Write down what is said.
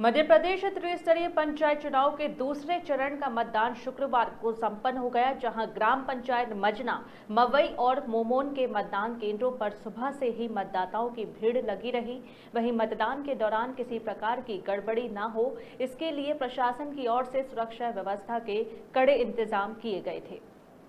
मध्य प्रदेश त्रिस्तरीय पंचायत चुनाव के दूसरे चरण का मतदान शुक्रवार को संपन्न हो गया, जहाँ ग्राम पंचायत मजना, मवई और मोमोन के मतदान केंद्रों पर सुबह से ही मतदाताओं की भीड़ लगी रही। वहीं मतदान के दौरान किसी प्रकार की गड़बड़ी न हो, इसके लिए प्रशासन की ओर से सुरक्षा व्यवस्था के कड़े इंतज़ाम किए गए थे।